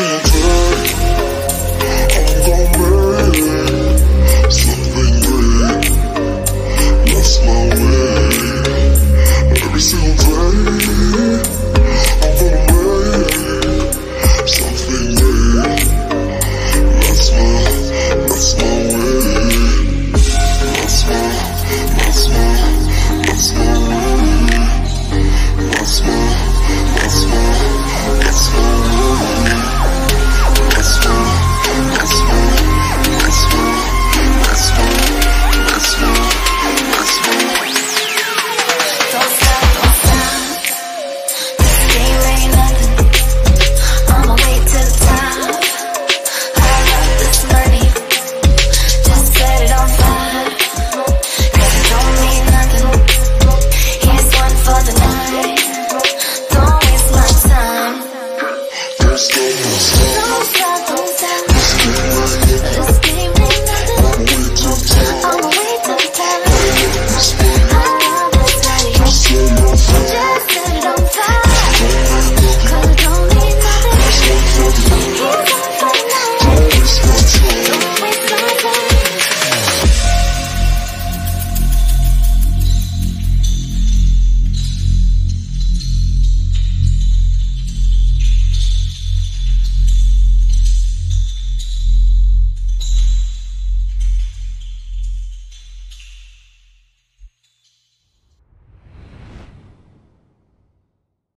chance.